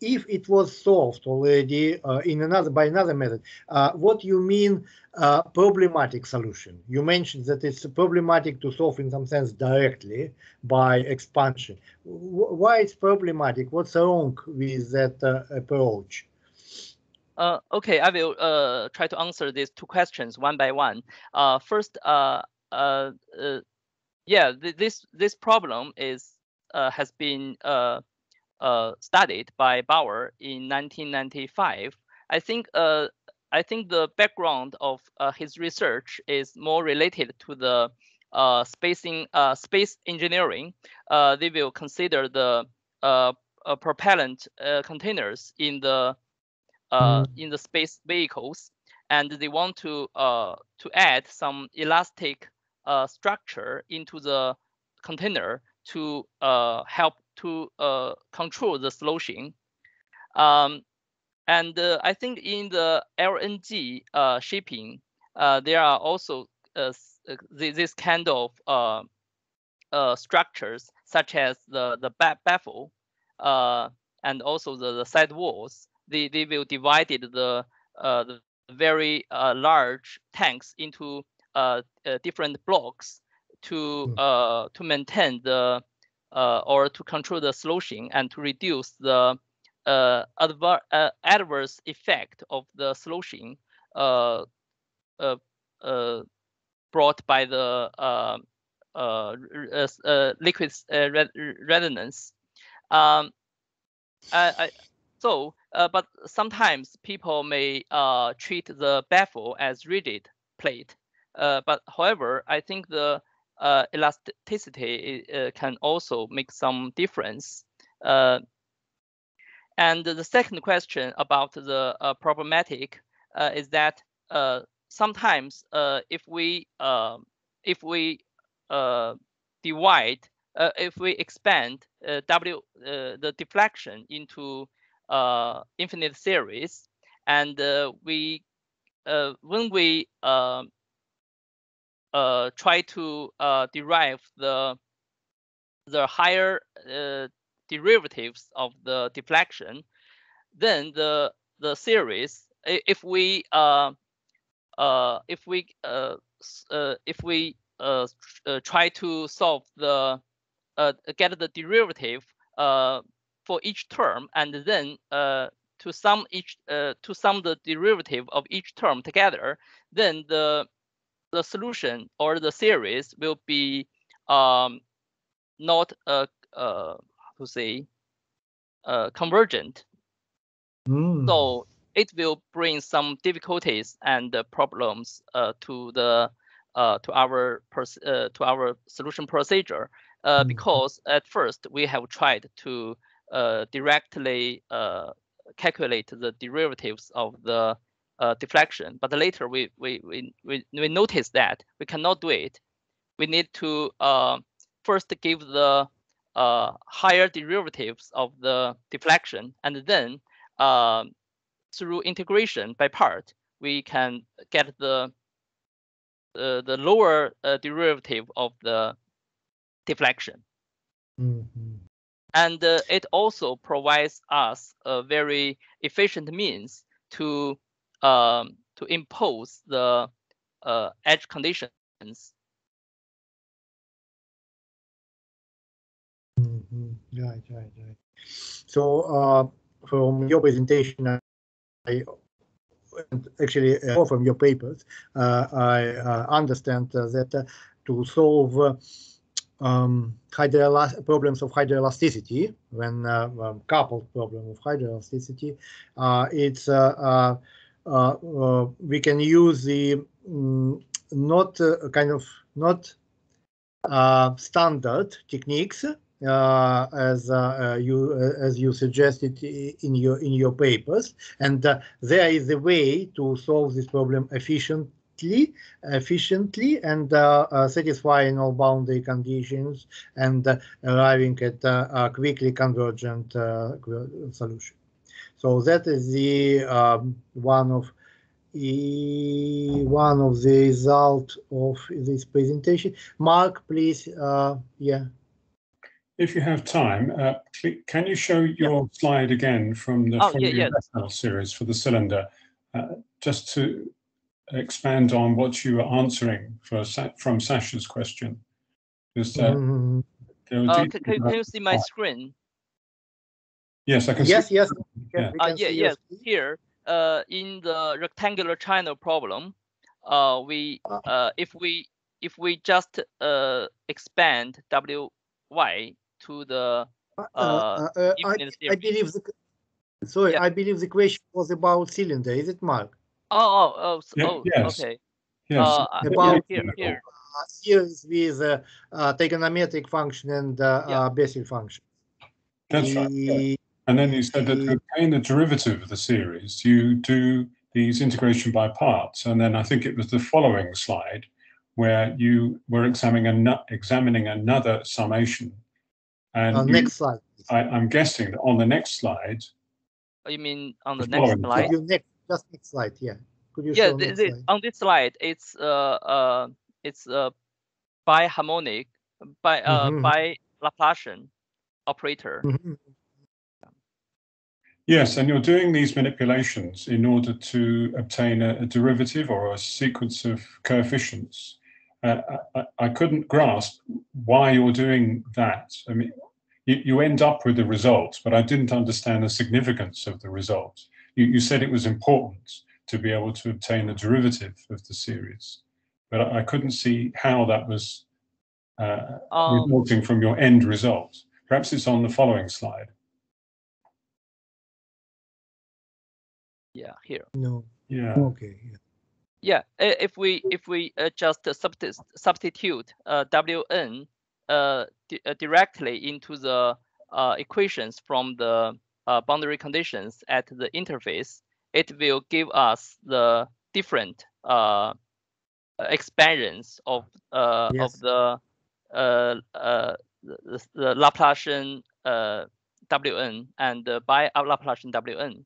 if it was solved already uh, in another by another method, uh, what you mean uh, problematic solution? You mentioned that it's problematic to solve in some sense directly by expansion. W why it's problematic? What's wrong with that uh, approach?
Uh, okay, I will uh, try to answer these two questions one by one. first, yeah, th this this problem is has been uh, studied by Bauer in 1995. I think uh, I think the background of uh, his research is more related to the uh, spacing uh, space engineering. Uh, they will consider the propellant containers in the in the space vehicles, and they want to to add some elastic structure into the container to help to uh, control the sloshing. Um, and uh, I think in the LNG uh, shipping, uh, there are also uh, uh, this kind of structures, such as the the baffle and also the, the side walls. They they will divide the the very large tanks into different blocks to mm. to maintain the uh, or to control the sloshing and to reduce the uh, adver uh, adverse effect of the sloshing uh, uh, uh, brought by the liquid resonance. Um, I, So, but sometimes people may treat the baffle as rigid plate. but however, I think the uh, elasticity uh, can also make some difference. Uh, and the second question about the uh, problematic uh, is that uh, sometimes if we if we divide if we expand W the deflection into infinite series. And we when we um, uh, try to uh, derive the the higher uh, derivatives of the deflection, then the the series, if we uh, uh, if we uh, uh, if we uh, uh, try to solve the uh, get the derivative uh, for each term and then uh, to sum each uh, to sum the derivative of each term together, then the the solution or the series will be um, not uh, uh, to say uh, convergent. Mm. So it will bring some difficulties and problems uh, to the uh, to our uh, to our solution procedure uh, mm. because at first we have tried to uh, directly uh, calculate the derivatives of the uh, deflection. But later we, we, we, we, we noticed that we cannot do it. We need to uh, first give the uh, higher derivatives of the deflection, and then through integration by part, we can get the uh, the lower uh, derivative of the deflection. Mm -hmm. And uh, it also provides us a very efficient means to um, to impose the uh, edge conditions.
Mm -hmm. Right, right, right. So uh, from your presentation, I actually uh, from your papers, uh, I uh, understand that to solve um, problems of hydroelasticity, when um, coupled problem of hydroelasticity, it's uh, uh, we can use the um, not uh, kind of not standard techniques uh, as uh, you uh, as you suggested in your in your papers. And there is a way to solve this problem efficiently efficiently and satisfying all boundary conditions and arriving at a quickly convergent solution so that is the um, one of one of the result of this presentation. Mark, please, uh, yeah.
if you have time, uh, can you show your slide again from the
oh, yeah, yeah.
series for the cylinder, uh, just to expand on what you were answering for from Sasha's question?
Because uh, mm -hmm. uh, can, can, you see my screen?
Yes, I can.
Yes,
see.
yes.
Yeah, uh, yeah, yes. Here, uh, in the rectangular channel problem, uh, we uh, uh if we if we just uh, expand wy to the uh, uh, uh,
I, I, believe the sorry, yeah. I believe the question was about cylinder. Is it Mark?
Oh, oh, oh, yeah, oh yes. okay.
Yes. Uh,
about here, here. Uh, series with uh, uh, trigonometric function and uh, yeah. uh, Bessel function.
That's the, right. And then you said that to obtain the derivative of the series, you do these integration by parts. And then I think it was the following slide where you were examining, an examining another summation.
And uh, you, next slide.
I, am guessing that on the next slide.
Oh, you mean on the, the next slide?
You next, just next slide, yeah.
Could you yeah, the, the, on this slide, it's uh uh it's uh biharmonic by uh mm -hmm. by Laplacian operator. Mm -hmm.
Yes, and you're doing these manipulations in order to obtain a, a derivative or a sequence of coefficients. Uh, I, I, couldn't grasp why you're doing that. I mean, you, you, end up with the results, but I didn't understand the significance of the results. You, you said it was important to be able to obtain a derivative of the series, but I, I couldn't see how that was uh, um, resulting from your end result. Perhaps it's on the following slide.
yeah here.
No.
Yeah.
Okay
yeah, yeah if we if we uh, just substitute uh, wn uh, uh, directly into the uh, equations from the uh, boundary conditions at the interface it will give us the different uh, expansions of uh, yes. of the uh, uh, the, the Laplacian uh, Wn and uh, bi-Laplacian Wn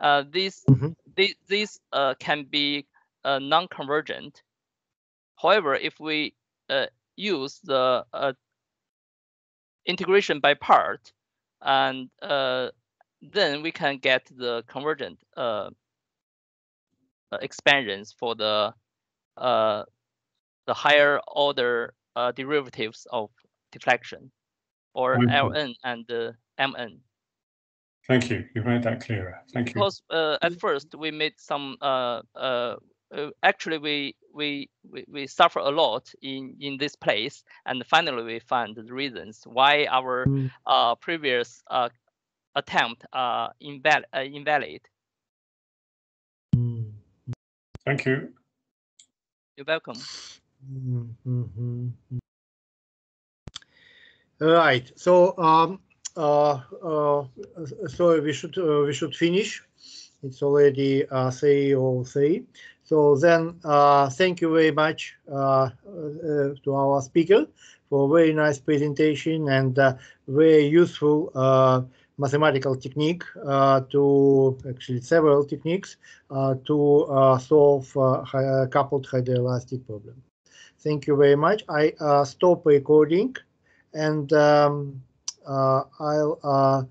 uh, these, mm -hmm. these, these uh, can be uh, non-convergent. However, if we uh, use the uh, integration by part, and uh, then we can get the convergent expansions for the the higher order derivatives of deflection, or mm -hmm. Ln and Mn.
Thank you. You've made that clearer. Thank
you. Because uh, at first we made some. Uh, uh, uh, actually, we, we we we suffer a lot in in this place, and finally we find the reasons why our mm. uh, previous uh, attempt are inval uh, invalid.
Mm. Thank you.
You're welcome.
Mm -hmm. Right. So. Um, uh, uh, so we should uh, we should finish. It's already uh, 303. So then, uh, thank you very much uh, to our speaker for a very nice presentation and very useful mathematical technique uh, to actually several techniques uh, to uh, solve a coupled hydroelastic problem. Thank you very much. I stop recording and um, uh, I'll uh,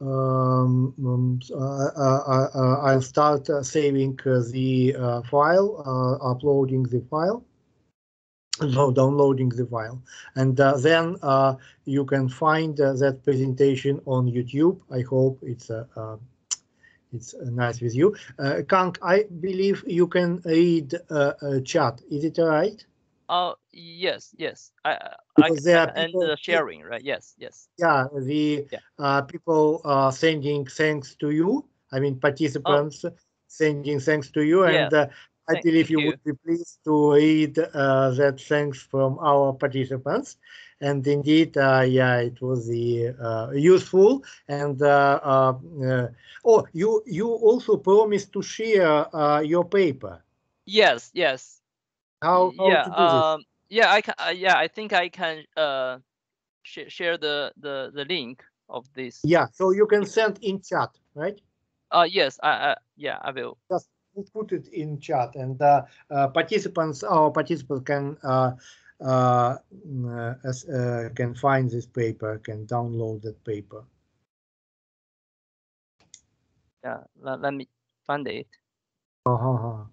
um, um, uh, I'll start saving the file, uploading the file no downloading the file and uh, then uh, you can find uh, that presentation on youtube i hope it's it's nice with you Kang, i believe you can read chat is it all right
Oh yes, yes. I because I, there are and the sharing, right? Yes, yes.
Yeah, the yeah. Uh, people uh, sending thanks to you. I mean, participants oh. sending thanks to you, yeah. and uh, I Thank believe you, you, would be pleased to read uh, that thanks from our participants. And indeed, uh, yeah, it was the uh, useful. And oh, you you also promised to share your paper.
Yes, yes.
How, how
yeah, um, yeah, I can. Uh, yeah, I think I can uh, sh share the the the link of this.
Yeah, so you can send in chat, right?
Uh, yes, I, I yeah, I will.
Just put it in chat, and uh, uh, participants, our participants can uh, uh, as, uh, can find this paper, can download that paper.
Yeah, let, let me find it.
Uh -huh.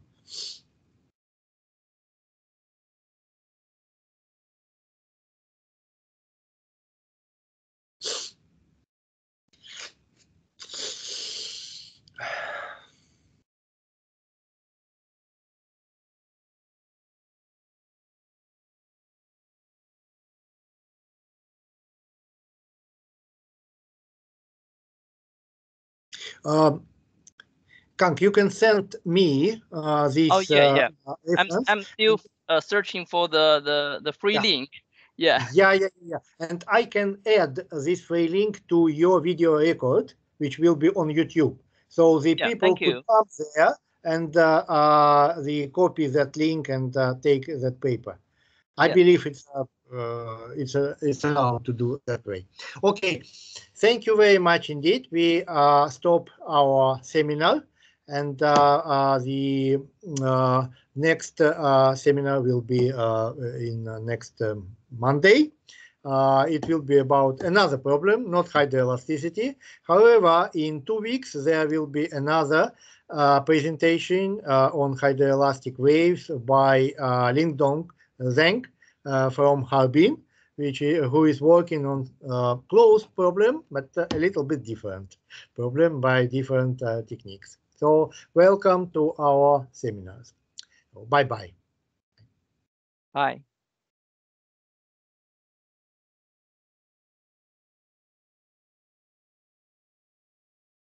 Um, Kang, you can send me uh, this.
Oh yeah, yeah.
Uh,
I'm I'm still uh, searching for the the the free
Yeah.
link. Yeah.
Yeah, yeah, yeah. And I can add this free link to your video record, which will be on YouTube. So the
Yeah,
people could
you.
come there and uh, uh, the copy that link and uh, take that paper. I
Yeah.
believe it's uh, uh, it's uh, it's allowed to do that way. Okay, thank you very much indeed. We uh, stop our seminar, and uh, uh, the next seminar will be in next um, Monday. Uh, it will be about another problem, not hydroelasticity. However, in two weeks there will be another uh, presentation uh, on hydroelastic waves by Lingdong Zheng uh, from Harbin, which who is working on uh, close problem, but a little bit different problem by different uh, techniques. So welcome to our seminars. Bye bye.
Bye.